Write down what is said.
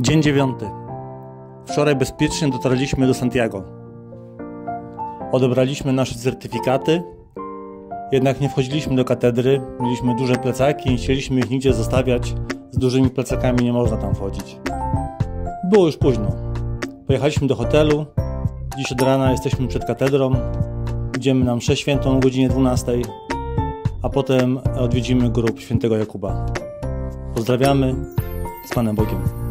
Dzień dziewiąty. Wczoraj bezpiecznie dotarliśmy do Santiago. Odebraliśmy nasze certyfikaty, jednak nie wchodziliśmy do katedry. Mieliśmy duże plecaki, nie chcieliśmy ich nigdzie zostawiać. Z dużymi plecakami nie można tam wchodzić. Było już późno. Pojechaliśmy do hotelu. Dziś od rana jesteśmy przed katedrą. Idziemy na mszę świętą o godzinie 12, a potem odwiedzimy grób świętego Jakuba. Pozdrawiamy z Panem Bogiem.